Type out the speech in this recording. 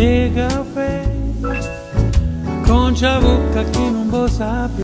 azzurri di caffè con ciavucca che non può sapere